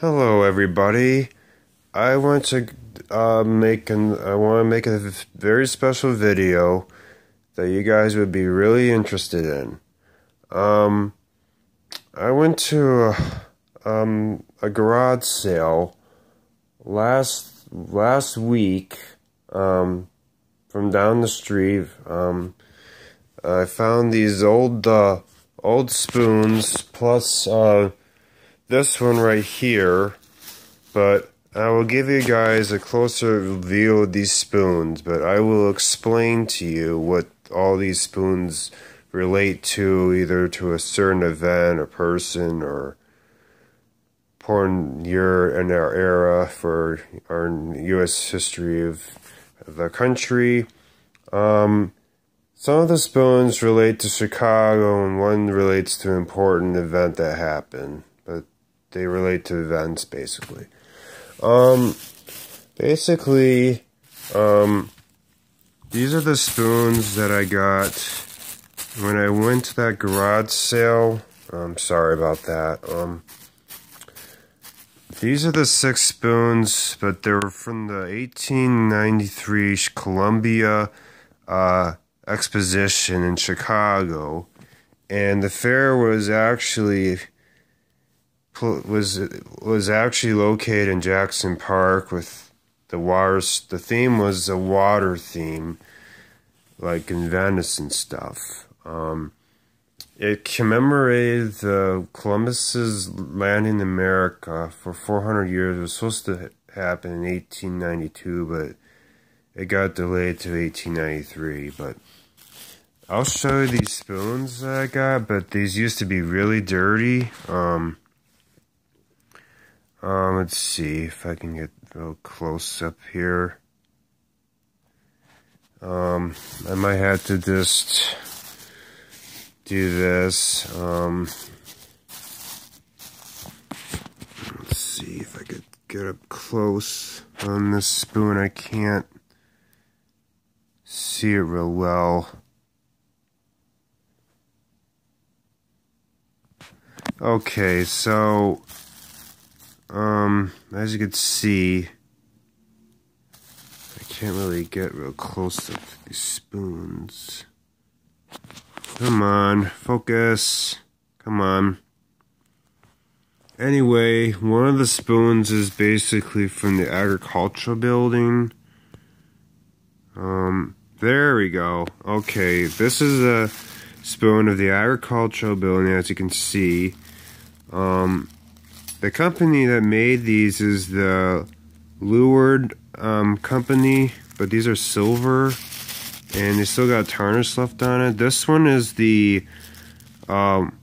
Hello, everybody. I want to uh, make an I want to make a very special video that you guys would be really interested in. Um, I went to a, um, a garage sale last last week um, from down the street. Um, I found these old uh, old spoons plus uh, this one right here, but I will give you guys a closer view of these spoons, but I will explain to you what all these spoons relate to, either to a certain event, a person, or porn year in our era for our U.S. history of, the country. Um, some of the spoons relate to Chicago, and one relates to an important event that happened, they relate to events basically. Um, basically, um, these are the spoons that I got when I went to that garage sale. I'm sorry about that. Um, these are the six spoons, but they're from the 1893 Columbia uh, Exposition in Chicago, and the fair was actually was was actually located in Jackson Park with the waters. The theme was a water theme, like in Venice and stuff. Um, it commemorated the Columbus's landing in America for 400 years. It was supposed to happen in 1892, but it got delayed to 1893. But I'll show you these spoons that I got, but these used to be really dirty. Um, um, let's see if I can get real close up here. Um, I might have to just do this. Um, let's see if I could get up close on this spoon. I can't see it real well. Okay, so um, as you can see, I can't really get real close to these spoons. Come on, focus. Come on. Anyway, one of the spoons is basically from the agricultural building. Um, there we go. Okay, this is a spoon of the agricultural building, as you can see. Um, the company that made these is the Luard um, company, but these are silver and they still got tarnish left on it. This one is the um,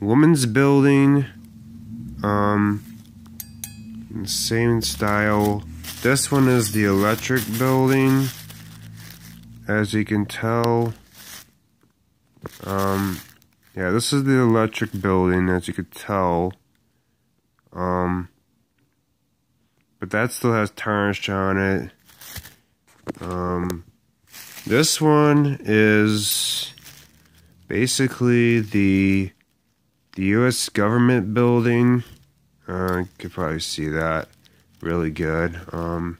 woman's building, um, same style. This one is the electric building, as you can tell. Um, yeah, this is the electric building, as you could tell. Um, but that still has tarnish on it. Um, this one is basically the the U.S. government building. Uh, you could probably see that really good. Um,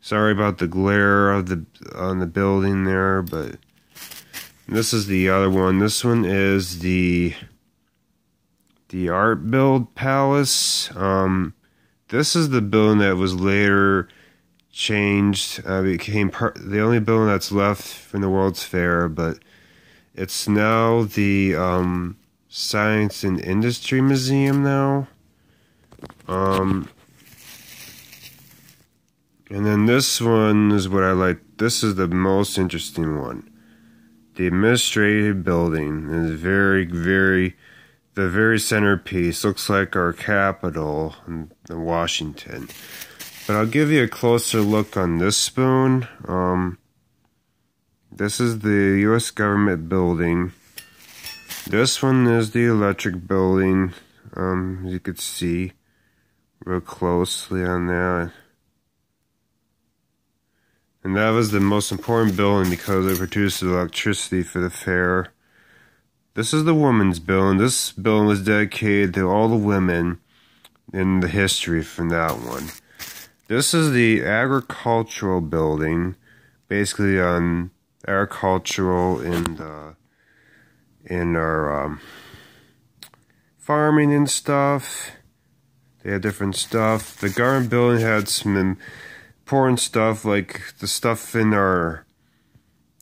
sorry about the glare of the on the building there, but this is the other one. This one is the the Art Build Palace. Um, this is the building that was later changed. Uh, became part the only building that's left from the World's Fair, but it's now the um, Science and Industry Museum now. Um, and then this one is what I like. This is the most interesting one. The administrative building is very, very the very centerpiece looks like our capital in, Washington. But I'll give you a closer look on this spoon. Um, this is the U.S. government building. This one is the electric building. Um, you could see real closely on that. And that was the most important building because it produced electricity for the fair. This is the woman's bill, and this bill was dedicated to all the women in the history from that one. This is the agricultural building, basically on agricultural in the in our um, farming and stuff. They had different stuff. The government building had some important stuff like the stuff in our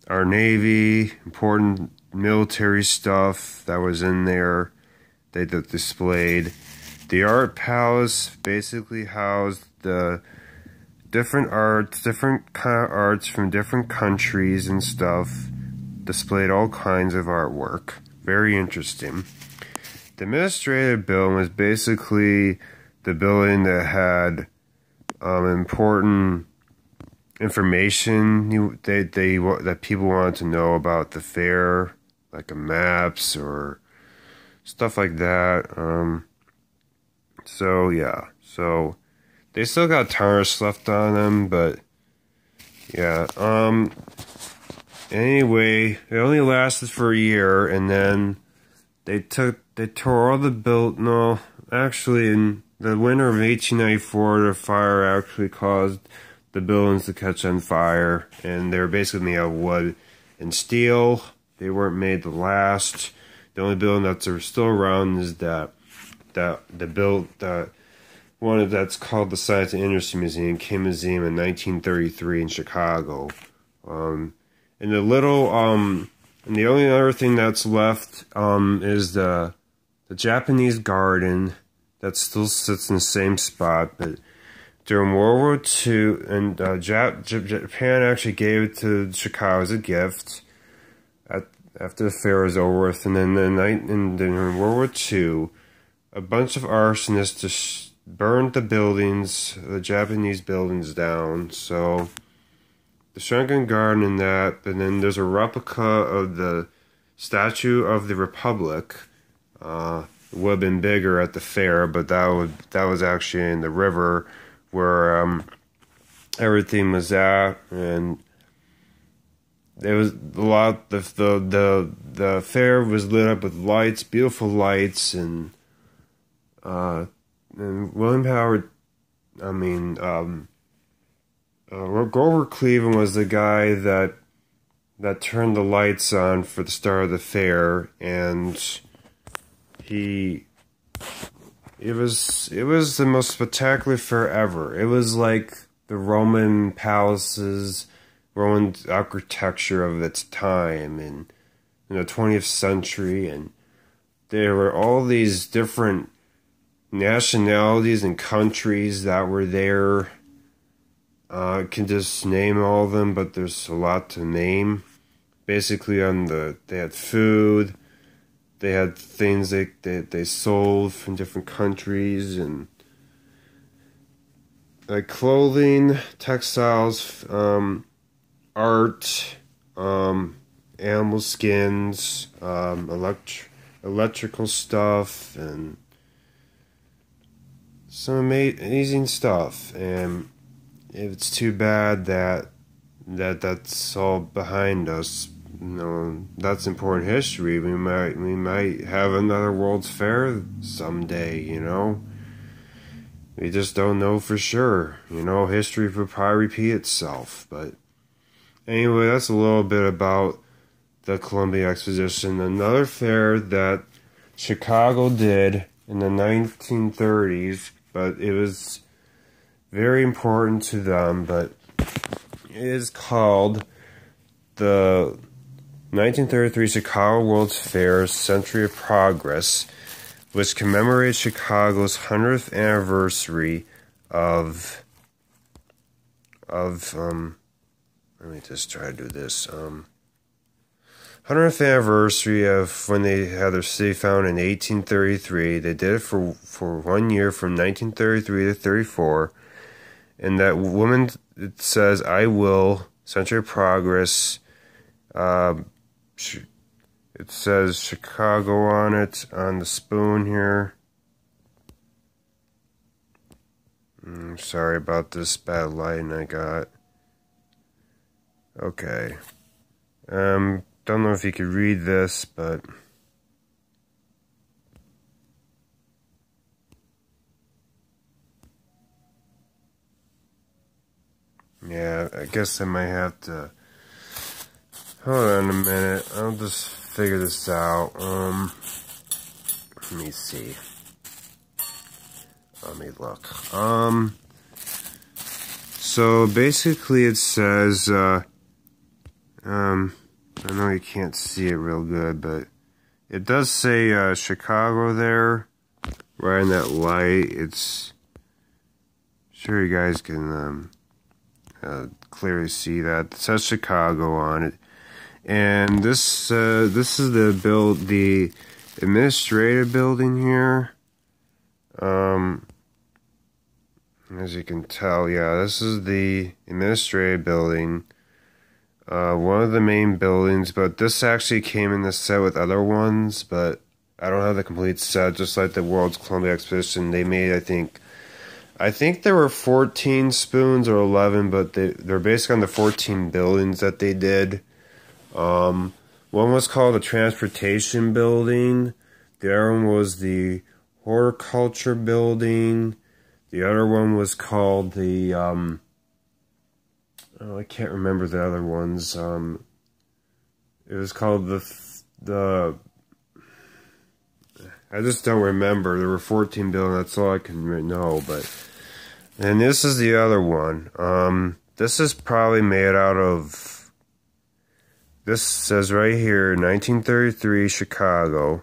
our navy, important military stuff that was in there. They displayed. The art palace basically housed the different arts, different kind of arts from different countries and stuff. Displayed all kinds of artwork. Very interesting. The administrative building was basically the building that had um, important information you, they they that people wanted to know about the fair, like a maps or stuff like that. Um, so yeah, so they still got tires left on them, but yeah. Um. Anyway, it only lasted for a year, and then they took they tore all the built. No, actually, in the winter of 1894, the fire actually caused the buildings to catch on fire, and they were basically made of wood and steel. They weren't made to last. The only building that's still around is that that the build that one that's called the Science and Industry Museum, King Museum in 1933 in Chicago. Um, and the little um, and the only other thing that's left um, is the the Japanese garden that still sits in the same spot, but during World War II, and uh, Jap Japan actually gave it to Chicago as a gift after the fair was over with. And then the night, in World War II, a bunch of arsonists just burned the buildings, the Japanese buildings down. So the Shrunken Garden and that, and then there's a replica of the Statue of the Republic. Uh, would have been bigger at the fair, but that would that was actually in the river where um, everything was at, and there was a lot. The the the the fair was lit up with lights, beautiful lights, and uh, and William Howard. I mean, um, uh, Grover Cleveland was the guy that that turned the lights on for the start of the fair, and he it was it was the most spectacular fair ever. It was like the Roman palaces, Roman architecture of its time, and in the twentieth century, and there were all these different nationalities and countries that were there. Uh, I can just name all of them, but there's a lot to name. Basically, on the they had food they had things they, they, they sold from different countries and like clothing, textiles, um, art, um, animal skins, um, elect- electrical stuff, and some amazing stuff. And if it's too bad that that that's all behind us you know that's important history. We might we might have another World's Fair someday. You know, we just don't know for sure. You know, history will probably repeat itself. But anyway, that's a little bit about the Columbia Exposition. Another fair that Chicago did in the 1930s, but it was very important to them. But it is called the 1933 Chicago World's Fair Century of Progress, which commemorates Chicago's 100th anniversary of of um let me just try to do this um 100th anniversary of when they had their city founded in 1833 they did it for for one year from 1933 to 34 and that woman it says i will century of progress um, it says Chicago on it on the spoon here. I'm mm, sorry about this bad lighting I got. Okay. Um, don't know if you could read this, but... Yeah, I guess I might have to... Hold on a minute. I'll just figure this out. Um, let me see. Let me look. Um, so basically it says, uh, um, I know you can't see it real good, but it does say, uh, Chicago there, right in that light. It's, sure you guys can, um, uh, clearly see that. It says Chicago on it. And this, uh, this is the build, the administrative building here. Um, as you can tell, yeah, this is the administrative building. Uh, one of the main buildings, but this actually came in the set with other ones, but I don't have the complete set, just like the World's Columbia Exposition. They made, I think, I think there were 14 spoons or 11, but they, they're based on the 14 buildings that they did. Um, one was called the Transportation Building. The other one was the Horticulture Building. The other one was called the, um, oh, I can't remember the other ones. Um, it was called the, the, I just don't remember. There were 14 buildings, that's all I can know, but, and this is the other one. Um, this is probably made out of, this says right here, 1933 Chicago.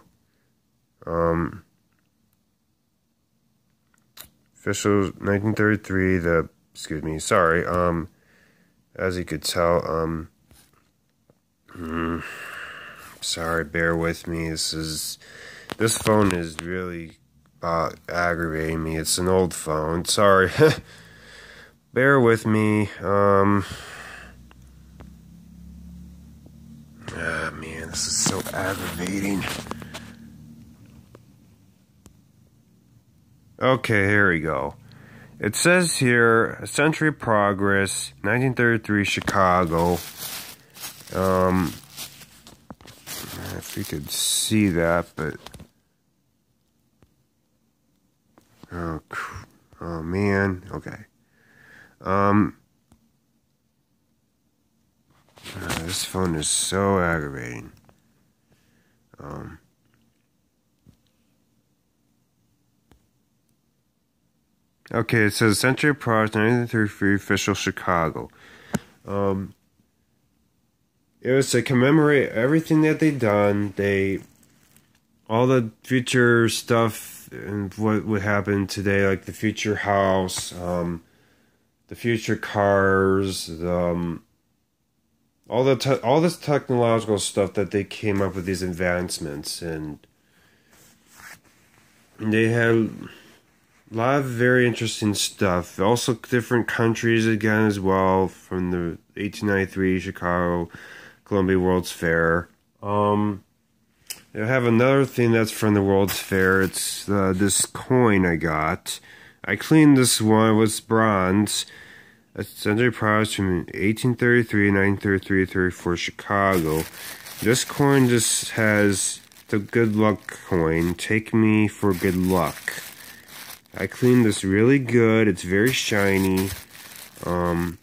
Um, official 1933 the excuse me sorry um as you could tell um mm, sorry bear with me. This is this phone is really uh, aggravating me. It's an old phone. Sorry. Bear with me um ah man this is so aggravating. Okay, here we go. It says here, A Century Progress, 1933 Chicago. Um, if you could see that, but oh, oh man, okay. Um, uh, this phone is so aggravating. Um. Okay, it says Century Prize 1933 official Chicago. Um, it was to commemorate everything that they done. They all the future stuff and what would happen today, like the future house, um, the future cars, the, um, all the te- all this technological stuff that they came up with these advancements and they had a lot of very interesting stuff. Also, different countries again as well from the 1893 Chicago Columbia World's Fair. Um, I have another thing that's from the World's Fair. It's uh, this coin I got. I cleaned this one. It was bronze. Century prize from 1833, 1933, 34 Chicago. This coin just has the good luck coin. Take me for good luck. I cleaned this really good. It's very shiny. Um,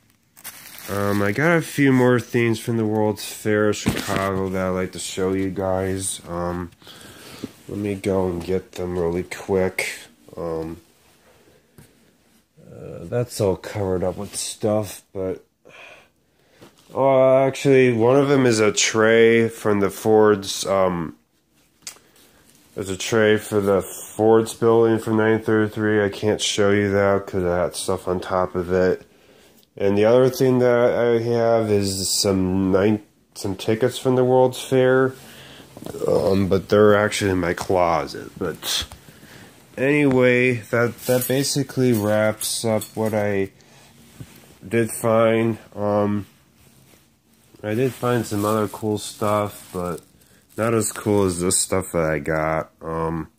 um, I got a few more things from the World's Fair of Chicago that I'd like to show you guys. Um, let me go and get them really quick. Um, uh, that's all covered up with stuff, but oh, actually, one of them is a tray from the Ford's um, there's a tray for the Ford's building from 933. I can't show you that because I had stuff on top of it. And the other thing that I have is some nine, some tickets from the World's Fair. Um, but they're actually in my closet. But anyway, that that basically wraps up what I did find. Um, I did find some other cool stuff, but not as cool as this stuff that I got. Um,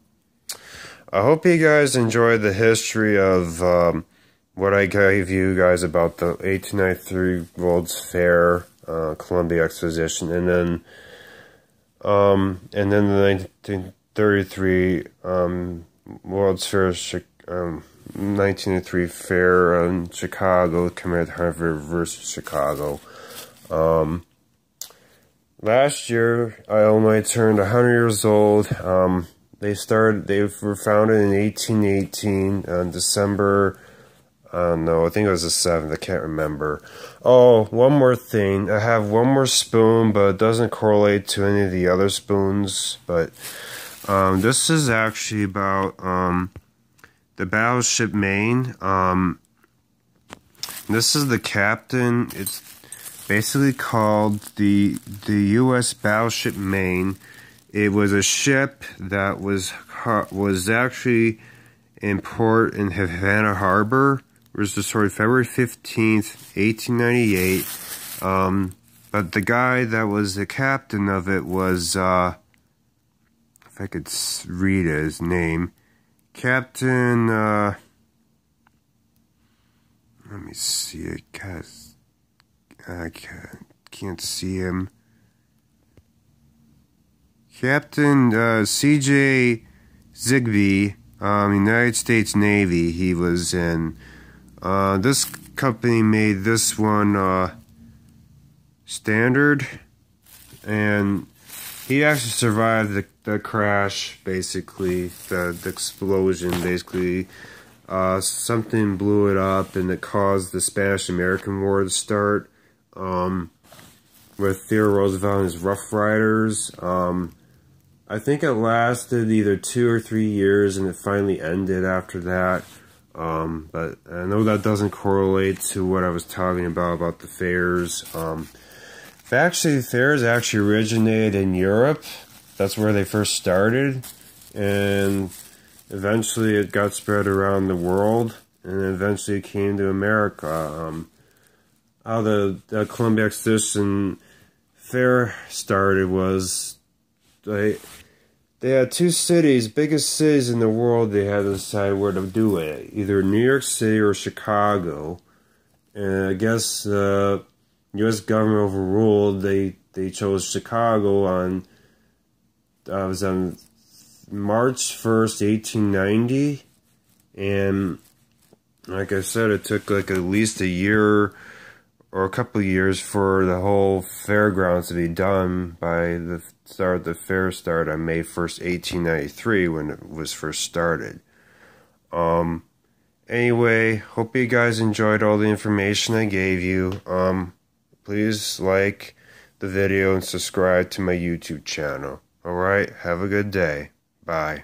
I hope you guys enjoyed the history of um, what I gave you guys about the 1893 World's Fair uh, Columbia Exposition, and then um, and then the 1933 um, World's Fair um, 1903 fair in Chicago, Community Harvard versus Chicago. Um, last year, Illinois turned 100 years old. Um, they started, they were founded in 1818 on December, I don't know, I think it was the 7th, I can't remember. Oh, one more thing. I have one more spoon, but it doesn't correlate to any of the other spoons, but um, this is actually about um, the battleship Maine. Um, this is the captain. It's basically called the the U.S. battleship Maine. It was a ship that was was actually in port in Havana Harbor. It was destroyed February fifteenth, eighteen ninety eight. Um, but the guy that was the captain of it was, uh, if I could read his name, Captain, uh, let me see it, cause I can't, can't see him. Captain uh, C.J. Sigsbee, um, United States Navy, he was in. Uh, this company made this one uh, standard, and he actually survived the, the crash, basically, the, the explosion, basically. Uh, something blew it up, and it caused the Spanish-American War to start. Um, with Theodore Roosevelt and his Rough Riders. Um, I think it lasted either two or three years, and it finally ended after that. Um, but I know that doesn't correlate to what I was talking about about the fairs. Um, actually, fairs actually originated in Europe. That's where they first started, and eventually it got spread around the world, and eventually it came to America. Um, how the, the Columbia Exposition Fair started was they they had two cities, biggest cities in the world. They had to decide where to do it, either New York City or Chicago. And I guess uh, U.S. government overruled. They they chose Chicago on. Uh, was on March first, eighteen ninety, and like I said, it took like at least a year or a couple of years for the whole fairgrounds to be done by the start the fair started on May 1st, 1893 when it was first started. Um anyway, hope you guys enjoyed all the information I gave you. Um please like the video and subscribe to my YouTube channel. Alright, have a good day. Bye.